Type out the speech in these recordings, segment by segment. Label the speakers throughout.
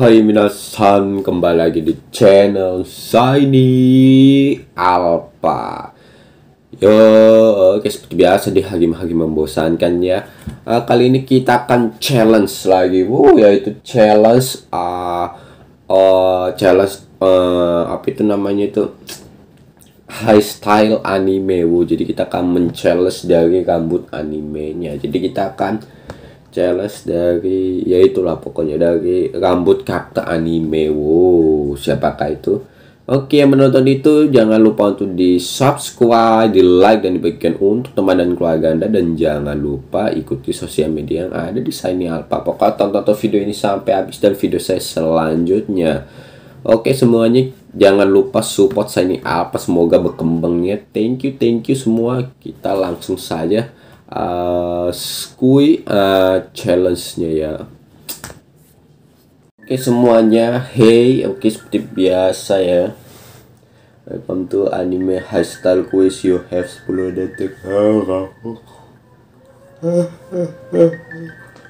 Speaker 1: Hai minasan, kembali lagi di channel Saini Alpha. Yo, oke seperti biasa di hagi-hagi membosankan ya. Uh, Kali ini kita akan challenge lagi. Wow, yaitu challenge uh, uh, Challenge, uh, apa itu namanya itu? High style anime. Wow. Jadi kita akan men-challenge dari rambut animenya. Jadi kita akan challenge dari ya itulah pokoknya dari rambut karakter anime wow siapakah itu? Oke yang menonton itu jangan lupa untuk di subscribe di like dan dibagikan untuk teman dan keluarga anda. Dan jangan lupa ikuti sosial media yang ada di sini Alpha. Pokoknya tonton video ini sampai habis dan video saya selanjutnya. Oke semuanya jangan lupa support Shiny Alpha. Semoga berkembangnya. Thank you thank you semua. Kita langsung saja uh, skui uh, challenge-nya ya. Oke semuanya, hey, oke seperti biasa ya. Welcome to anime style quiz. You have 10 detik.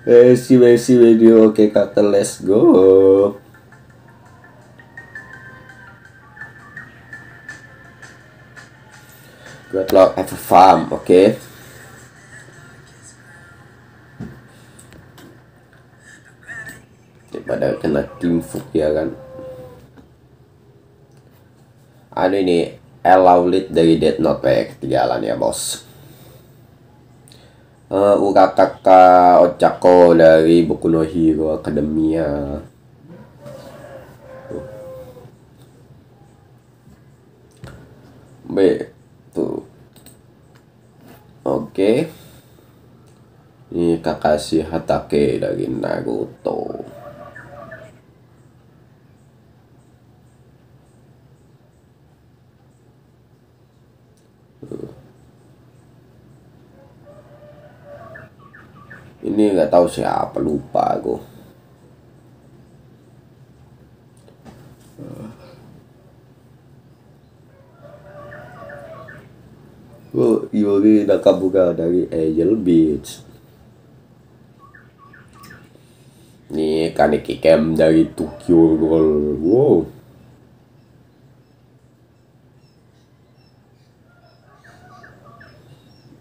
Speaker 1: Messi, Messi video, oke kata let's go. Good luck, have fun, oke. okay? Daripada kena tim fuk ya kan. Anu ini Elaulit dari Dead Note kayak ketinggalan ya bos. Uh, Urakaka Ochako dari Boku no Hero Academia. B tuh. Oke. Okay. ini Kakashi Hatake dari Naruto ini nggak tahu siapa lupa aku Oh, Yuri Nakabuga dari Angel Beach. Ini Kaneki Kem dari Tokyo Ghoul. Wow.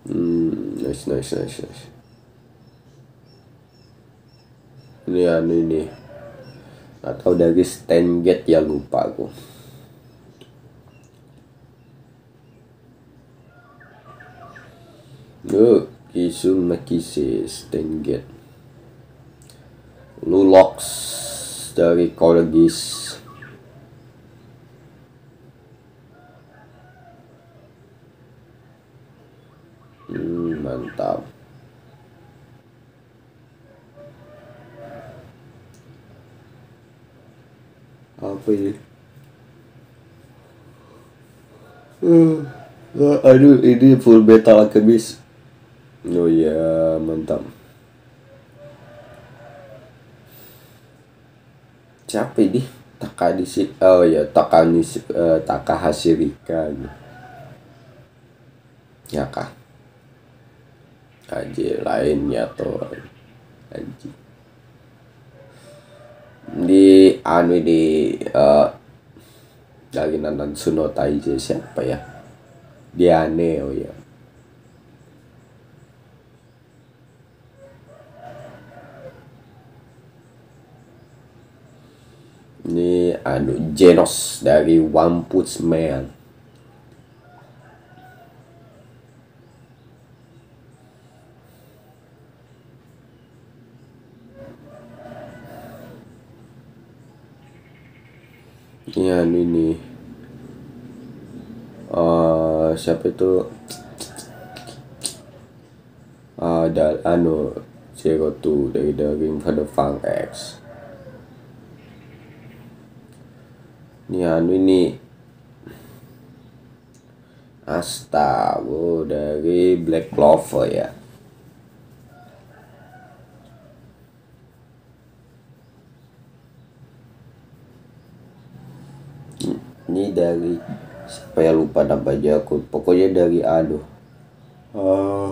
Speaker 1: Hmm, nice, nice, nice, nice. Ini anu ini. Atau dari stand gate ya lupa aku. Look, stand gate. Lulox dari Corgis hmm, mantap apa ini? Uh, aduh ini full metal alchemist. Oh ya mantap. Siapa ini? Takanishi oh ya Takanishi uh, Takahashi Rika ya kah aja lainnya tuh. Anjing di anu di uh, lagi nonton Suno Taiji siapa ya? Diane oh ya ini anu Genos dari One Punch Man ya ini uh, siapa itu? Uh, anu Zero Two dari for the Funk X. Ini anu ini. Asta dari Black Clover ya dari supaya lupa nama aja aku. Pokoknya dari aduh oh.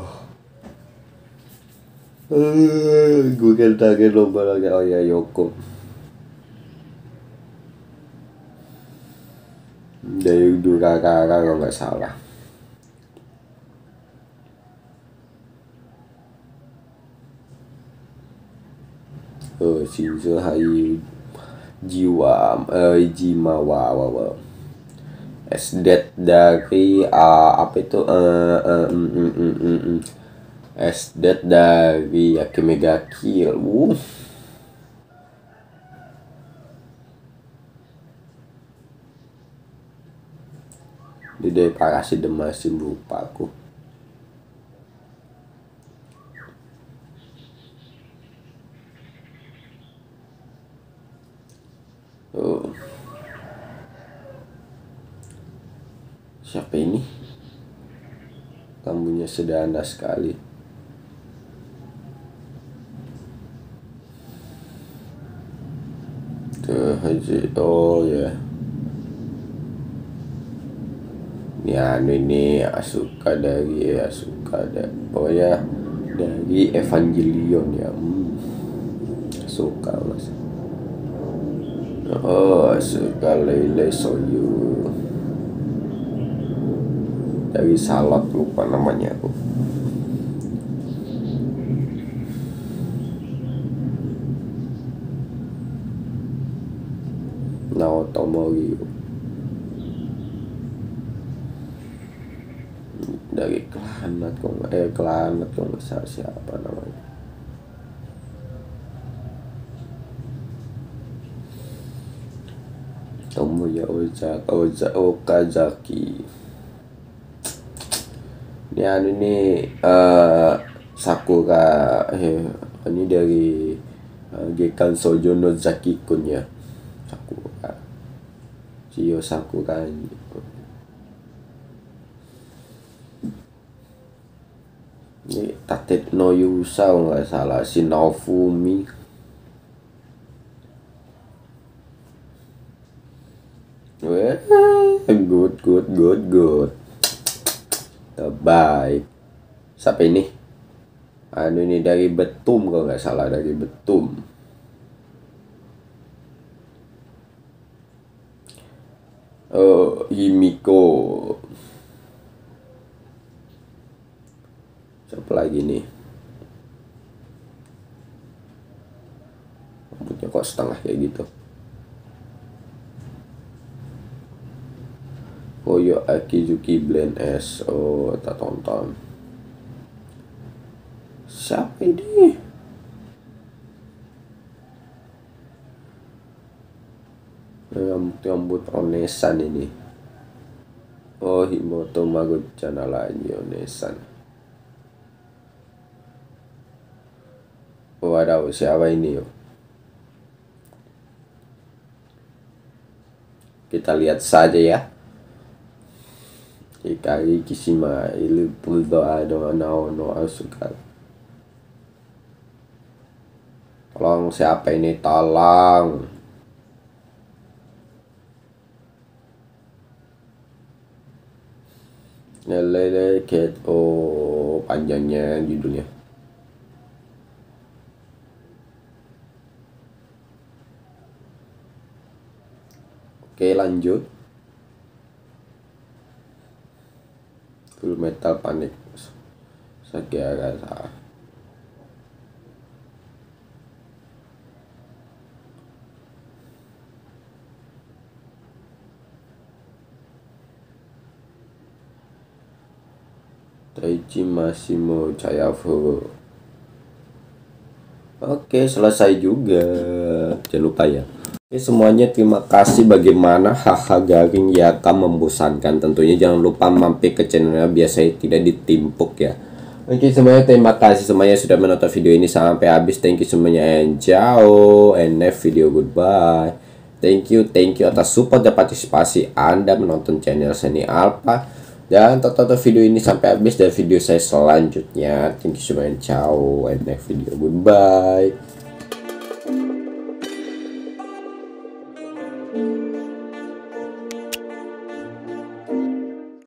Speaker 1: Eh, uh, gue kentangin lomba lagi. Oh ya Yoko. Dari Durarara kalau nggak salah. Oh, Shinzo Hai jiwa eh jiwa wow wow wow Esdet dari uh, apa itu uh, uh, mm, mm, mm, mm, mm. Esdet dari Akimega Kill uh. Di dari parasi demasin lupa aku Oh. Siapa ini? Rambutnya sederhana sekali. Tuh, Haji. Oh ya. Ini anu ini Asuka dari Asuka dari pokoknya dari Evangelion ya. Hmm. Asuka mas. Oh, Asuka Lele Soyu dari salad lupa namanya aku. Naoto Moryu dari Klanat kok eh Klanat kok nggak siapa namanya. Tomoya Ozaki Oza Okazaki anu ini uh, Sakura eh, ini dari uh, Gekan Sojo no Zaki kun ya. Sakura Chiyo Sakura ini. Ini Tatet no Yusa nggak salah. Si Weh, good, good, good, good. Baik. Siapa ini? Anu ini dari Betum kalau nggak salah dari Betum. Oh, Himiko. Siapa lagi nih? Rambutnya kok setengah kayak gitu. Koyo Akizuki Blend S Oh tak tonton. Siapa ini? Rambut-rambut onesan ini. Oh Himoto Mago-chan lagi onesan. Oh ada siapa ini yuk Kita lihat saja ya Ikari Kishima il berdoa doa nao no asuka. Tolong siapa ini tolong. Lele Cat oh panjangnya judulnya. Oke lanjut. Full Metal Panic. Sagara salah. Taichi Massimo Chayafo. Oke selesai juga. Jangan lupa ya Oke semuanya terima kasih. Bagaimana haha garing Yaka membosankan? Tentunya jangan lupa mampir ke channelnya biar saya tidak ditimpuk ya. Oke semuanya terima kasih semuanya sudah menonton video ini sampai habis. Thank you semuanya. And ciao. And next video goodbye. Thank you, thank you atas support dan partisipasi Anda menonton channel Seni Alpha. Dan tonton video ini sampai habis dan video saya selanjutnya. Thank you semuanya, ciao. And next video goodbye